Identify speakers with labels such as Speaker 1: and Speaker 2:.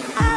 Speaker 1: I